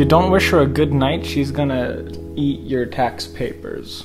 If you don't wish her a good night, she's gonna eat your tax papers.